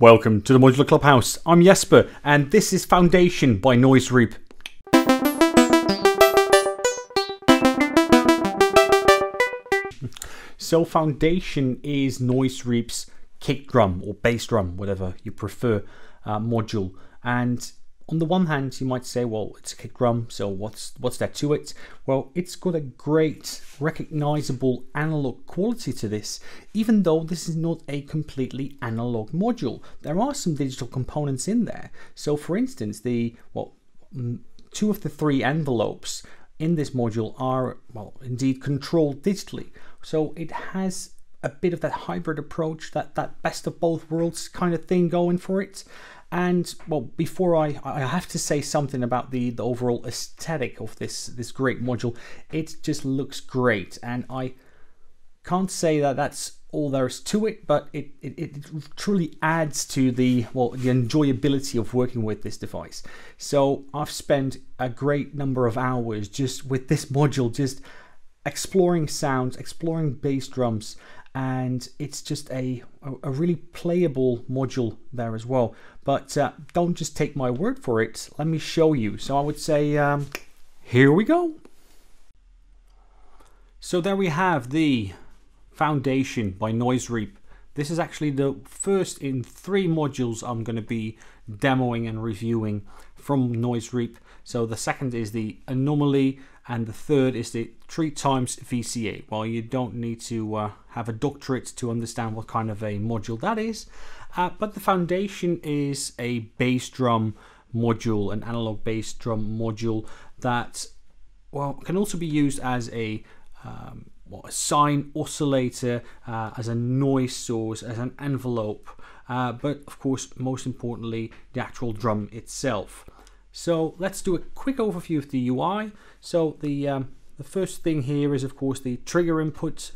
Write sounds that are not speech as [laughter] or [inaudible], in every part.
Welcome to the Modular Clubhouse. I'm Jesper, and this is Foundation by Noise Reap. So, Foundation is Noise Reap's kick drum or bass drum, whatever you prefer, uh, module. And on the one hand, you might say, well, it's a kick drum, so what's what's there to it? Well, it's got a great recognizable analog quality to this, even though this is not a completely analog module. There are some digital components in there. So for instance, the well, mm, two of the three envelopes in this module are well indeed controlled digitally. So it has a bit of that hybrid approach, that that best of both worlds kind of thing going for it. And well, before I, I have to say something about the, the overall aesthetic of this this great module. It just looks great, and I can't say that that's all there is to it, but it, it, it truly adds to the well the enjoyability of working with this device. So I've spent a great number of hours just with this module, just exploring sounds, exploring bass drums, and it's just a, a really playable module there as well. But uh, don't just take my word for it, let me show you. So I would say, um, here we go. So there we have the Foundation by Noise Reap. This is actually the first in three modules I'm going to be demoing and reviewing from Noise Reap. So the second is the Anomaly and the third is the three times VCA. Well, you don't need to uh, have a doctorate to understand what kind of a module that is, uh, but the foundation is a bass drum module, an analog bass drum module that well can also be used as a um, well, a sine oscillator, uh, as a noise source, as an envelope, uh, but of course, most importantly, the actual drum itself. So let's do a quick overview of the UI. So the, um, the first thing here is of course the trigger input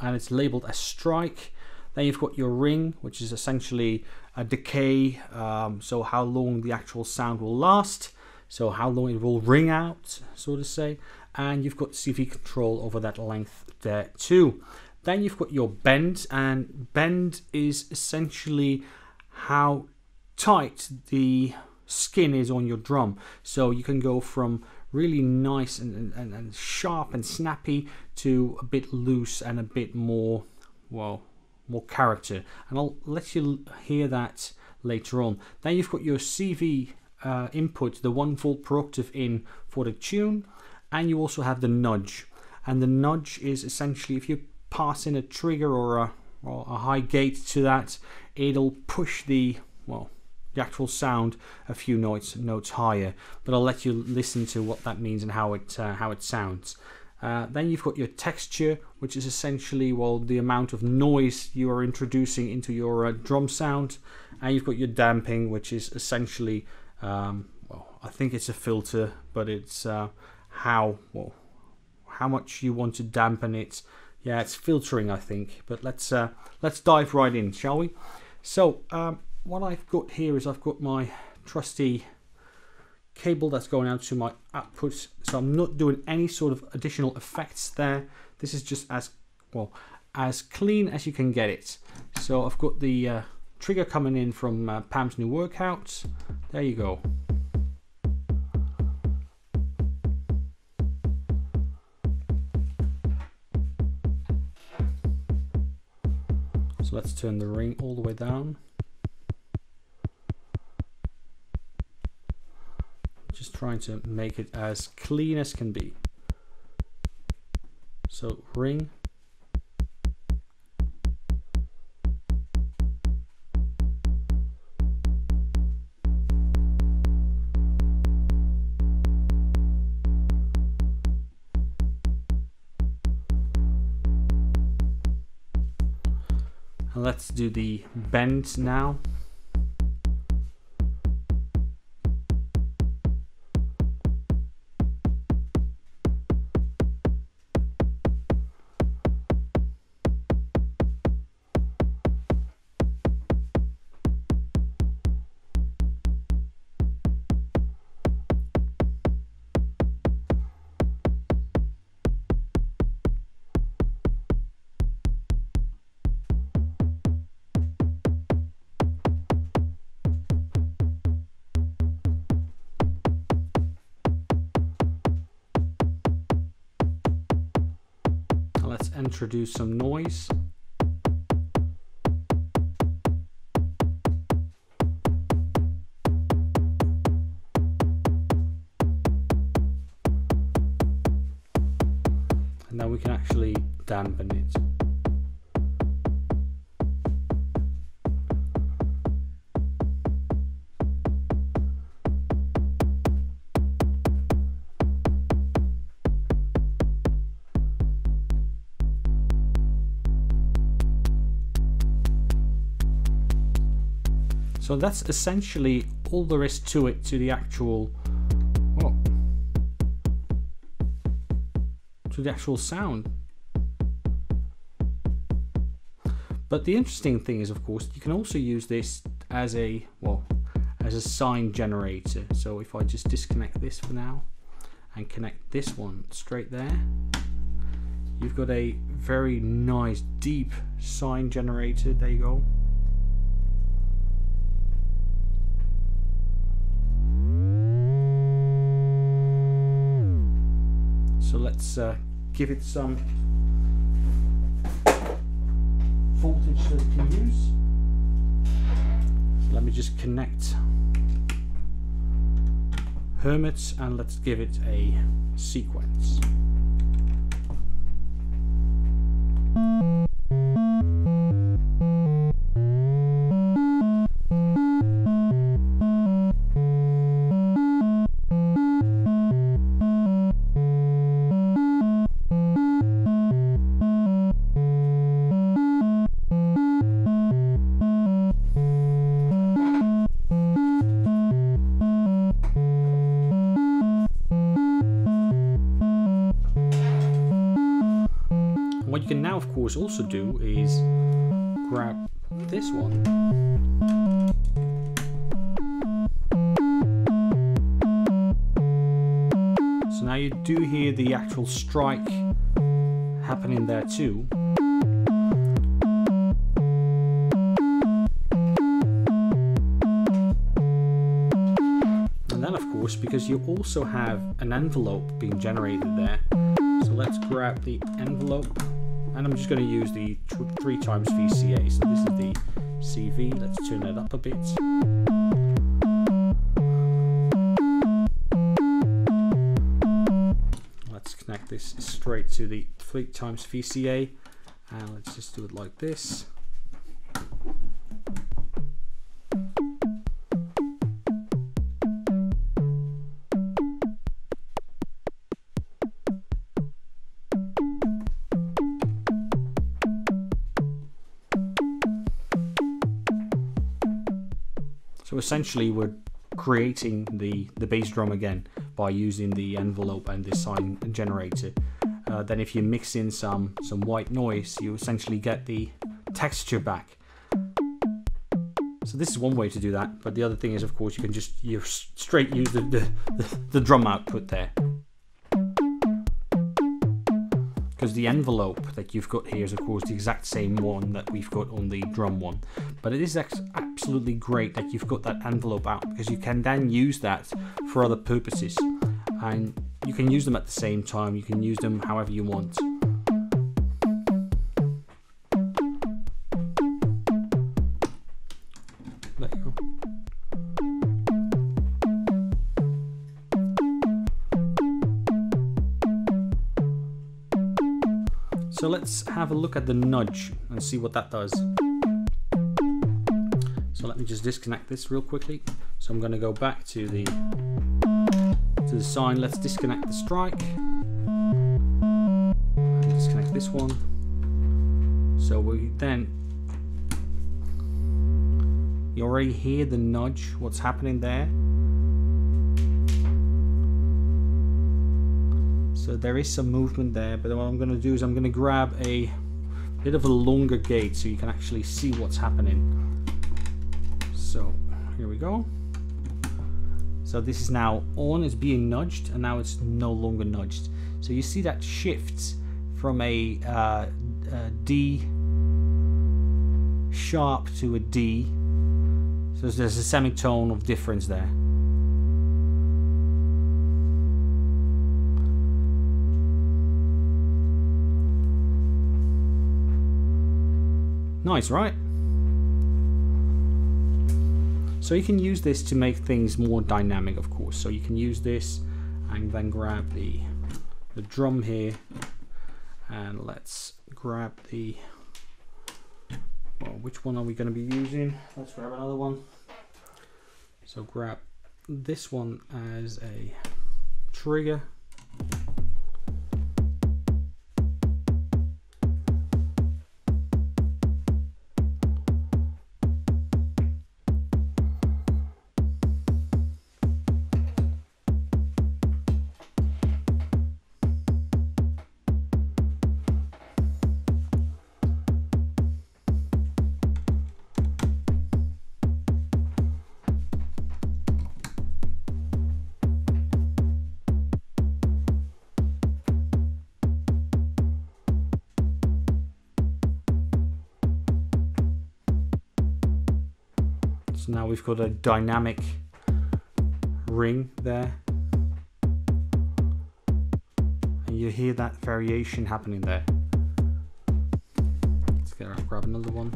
and it's labeled as strike. Then you've got your ring, which is essentially a decay, um, so how long the actual sound will last, so how long it will ring out, so to say. And you've got CV control over that length there too. Then you've got your bend, and bend is essentially how tight the skin is on your drum. So you can go from really nice and, and, and sharp and snappy to a bit loose and a bit more, well, more character. And I'll let you hear that later on. Then you've got your CV uh, input, the one volt per octave in for the tune, and you also have the nudge. And the nudge is essentially if you pass in a trigger or a, or a high gate to that, it'll push the well the actual sound a few notes notes higher. But I'll let you listen to what that means and how it uh, how it sounds. Uh, then you've got your texture, which is essentially well the amount of noise you are introducing into your uh, drum sound, and you've got your damping, which is essentially um, well I think it's a filter, but it's uh, how well how much you want to dampen it. Yeah, it's filtering I think. But let's uh, let's dive right in, shall we? So um, what I've got here is I've got my trusty cable that's going out to my output so I'm not doing any sort of additional effects there. This is just as well as clean as you can get it. So I've got the uh, trigger coming in from uh, Pam's new workout. There you go. So let's turn the ring all the way down trying to make it as clean as can be. So ring. let's do the bend now. Introduce some noise. And now we can actually dampen it. So that's essentially all there is to it, to the actual, to the actual sound. But the interesting thing is, of course, you can also use this as a, well, as a sine generator. So if I just disconnect this for now and connect this one straight there, you've got a very nice deep sine generator. There you go. So let's uh, give it some voltage that it can use. So let me just connect Hermits and let's give it a sequence. Also do is grab this one. So now you do hear the actual strike happening there too. And then of course because you also have an envelope being generated there so let's grab the envelope and I'm just going to use the three times VCA. So this is the CV. Let's turn that up a bit. Let's connect this straight to the three times VCA, and let's just do it like this. Essentially we're creating the, the bass drum again by using the envelope and the sine generator. Uh, then if you mix in some, some white noise, you essentially get the texture back. So this is one way to do that, but the other thing is of course you can just you straight use the, the, the, the drum output there. Because the envelope that you've got here is of course the exact same one that we've got on the drum one. But it is absolutely great that you've got that envelope out because you can then use that for other purposes. And you can use them at the same time you can use them however you want have a look at the nudge and see what that does. So let me just disconnect this real quickly. So I'm going to go back to the to the sine. Let's disconnect the strike. disconnect this one. So we then you already hear the nudge, what's happening there. So there is some movement there, but what I'm going to do is I'm going to grab a bit of a longer gate so you can actually see what's happening. So here we go. So this is now on, it's being nudged, and now it's no longer nudged. So you see that shifts from a, uh, a D sharp to a D. So there's a semitone of difference there. Nice, right? So you can use this to make things more dynamic, of course. So you can use this and then grab the, the drum here and let's grab the well which one are we going to be using let's grab another one so grab this one as a trigger So now we've got a dynamic ring there. And you hear that variation happening there. Let's get grab another one.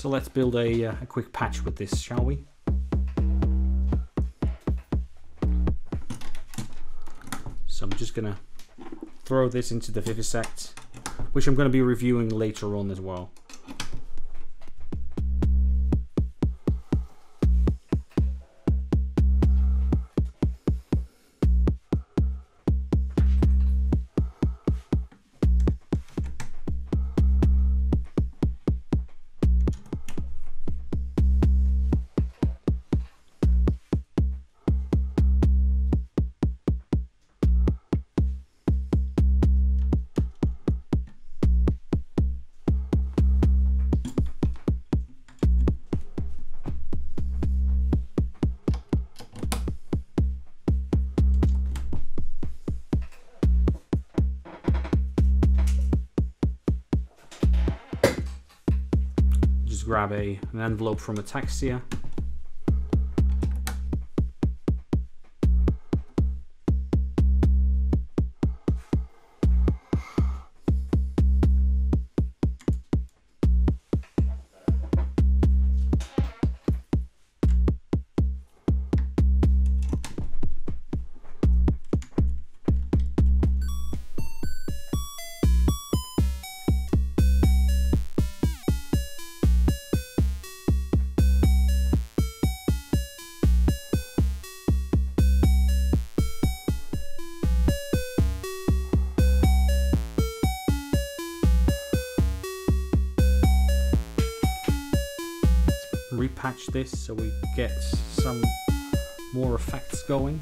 So let's build a, uh, a quick patch with this, shall we? So I'm just gonna throw this into the Vivisect, which I'm gonna be reviewing later on as well. Grab a, an envelope from a Ataxia. Repatch this so we get some more effects going.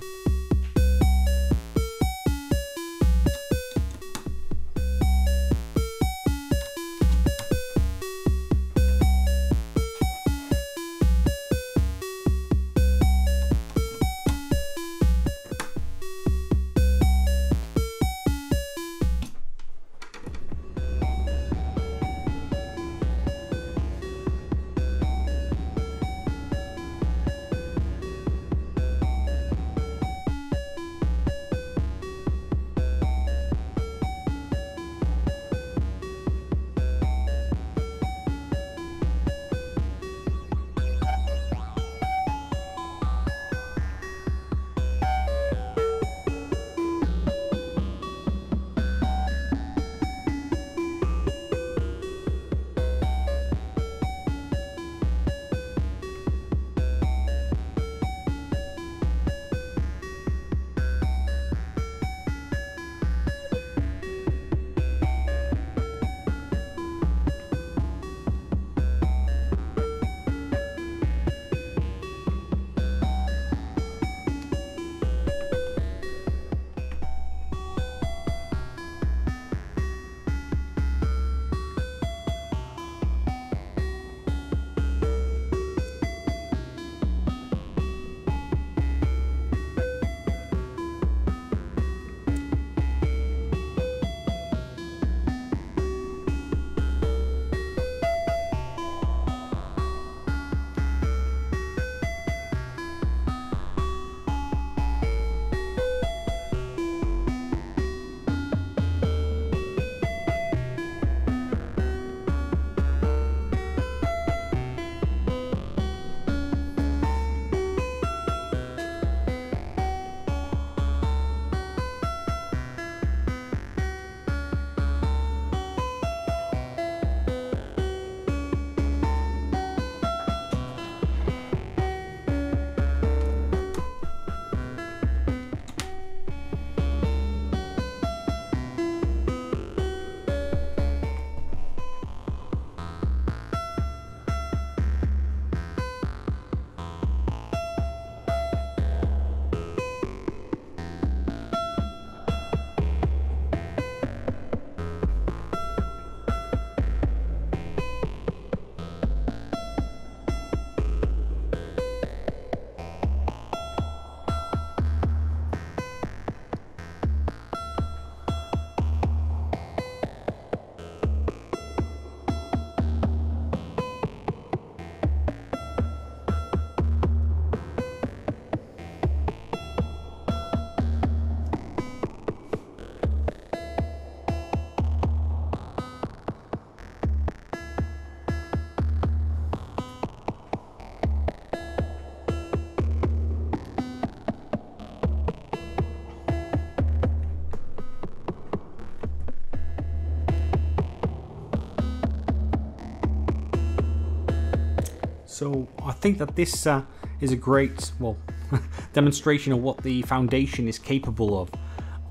So I think that this uh, is a great, well, [laughs] demonstration of what the foundation is capable of.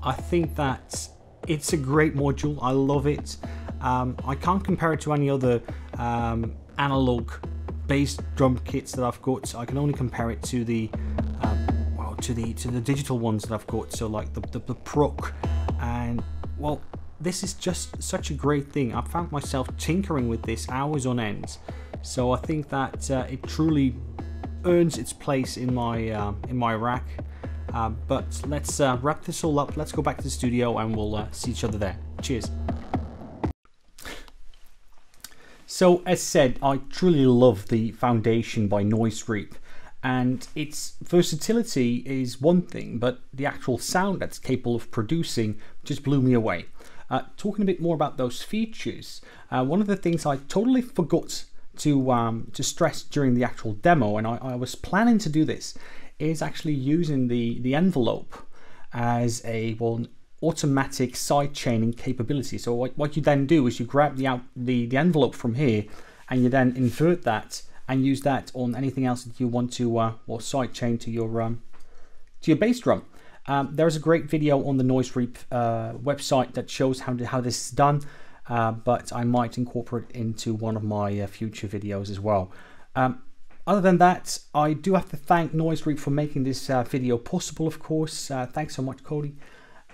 I think that it's a great module. I love it. Um, I can't compare it to any other um, analog bass drum kits that I've got. I can only compare it to the um, well to the to the digital ones that I've got. So like the the, the Proc, and well, this is just such a great thing. I found myself tinkering with this hours on end. So I think that uh, it truly earns its place in my uh, in my rack. Uh, but let's uh, wrap this all up. Let's go back to the studio and we'll uh, see each other there. Cheers. So as said, I truly love the Foundation by Noise Reap and its versatility is one thing, but the actual sound that's capable of producing just blew me away. Uh, talking a bit more about those features, uh, one of the things I totally forgot to um, to stress during the actual demo, and I, I, was planning to do this, is actually using the the envelope as a well automatic side chaining capability. So what, what you then do is you grab the out the, the envelope from here, and you then invert that and use that on anything else that you want to uh, or side chain to your um, to your bass drum. Um, there's a great video on the Noise Reap uh, website that shows how, to, how this is done uh, but I might incorporate into one of my uh, future videos as well. Um, other than that, I do have to thank Noise Reap for making this uh, video possible, of course. Uh, thanks so much, Cody.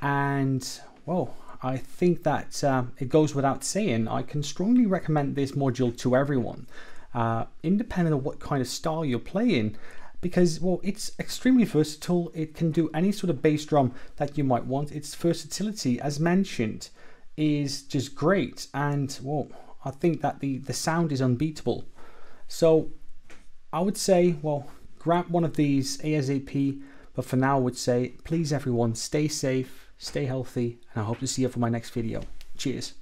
And, well, I think that uh, it goes without saying, I can strongly recommend this module to everyone, independent of what kind of style you're playing because well it's extremely versatile it can do any sort of bass drum that you might want its versatility as mentioned is just great. And well I think that the the sound is unbeatable. So I would say well grab one of these ASAP but for now I would say please everyone stay safe stay healthy and I hope to see you for my next video. Cheers